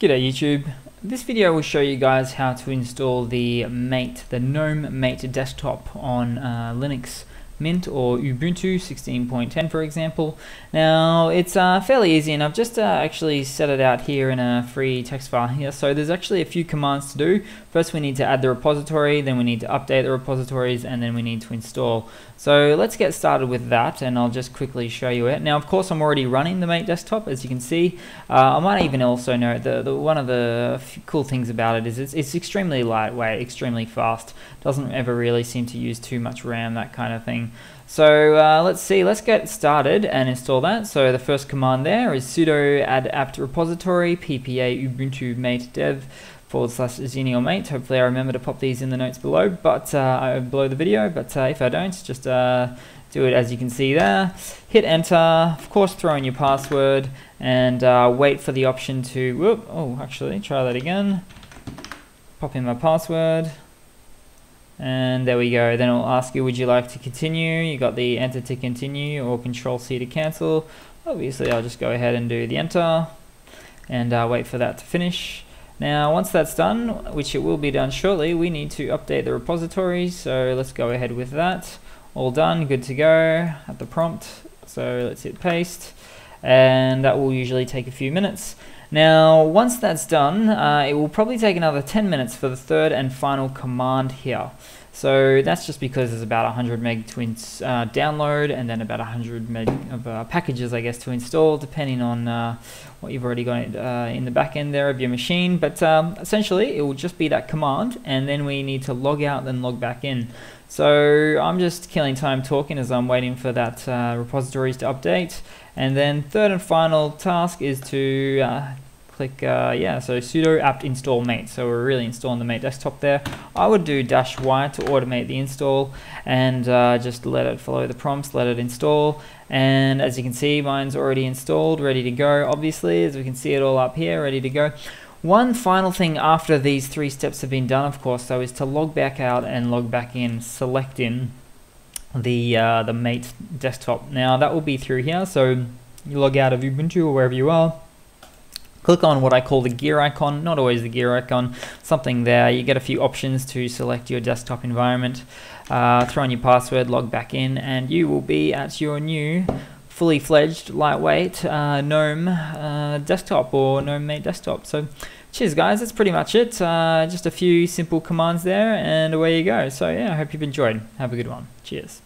G'day YouTube. This video will show you guys how to install the Mate, the GNOME Mate desktop on uh, Linux Mint or Ubuntu 16.10 for example. Now it's uh, fairly easy and I've just uh, actually set it out here in a free text file here. So there's actually a few commands to do. First we need to add the repository, then we need to update the repositories and then we need to install. So let's get started with that and I'll just quickly show you it. Now of course I'm already running the Mate desktop as you can see. Uh, I might even also note that the, one of the cool things about it is it's, it's extremely lightweight, extremely fast. Doesn't ever really seem to use too much RAM, that kind of thing. So uh, let's see, let's get started and install that. So the first command there is sudo add apt repository ppa ubuntu mate dev forward slash Xenial Mate. Hopefully I remember to pop these in the notes below, but uh, below the video, but uh, if I don't, just uh, do it as you can see there. Hit enter, of course throw in your password, and uh, wait for the option to, whoop, oh actually, try that again. Pop in my password, and there we go. Then it'll ask you would you like to continue? You got the enter to continue or control C to cancel. Obviously I'll just go ahead and do the enter and uh, wait for that to finish. Now once that's done which it will be done shortly we need to update the repository. So let's go ahead with that. All done. Good to go. At the prompt. So let's hit paste and that will usually take a few minutes now, once that's done, uh, it will probably take another 10 minutes for the third and final command here. So that's just because there's about 100 meg to uh, download and then about 100 meg of uh, packages, I guess, to install, depending on uh, what you've already got uh, in the back end there of your machine. But um, essentially, it will just be that command, and then we need to log out, then log back in. So I'm just killing time talking as I'm waiting for that uh, repositories to update. And then third and final task is to uh, click, uh, yeah, so sudo apt install mate. So we're really installing the mate desktop there. I would do dash y to automate the install and uh, just let it follow the prompts, let it install. And as you can see, mine's already installed, ready to go, obviously, as we can see it all up here, ready to go. One final thing after these three steps have been done, of course, though, is to log back out and log back in, select in the uh, the Mate desktop. Now that will be through here, so you log out of Ubuntu or wherever you are, click on what I call the gear icon, not always the gear icon, something there. You get a few options to select your desktop environment, uh, throw in your password, log back in, and you will be at your new fully fledged, lightweight uh, GNOME uh, desktop or GNOME Mate desktop. So cheers guys, that's pretty much it. Uh, just a few simple commands there and away you go. So yeah, I hope you've enjoyed. Have a good one. Cheers.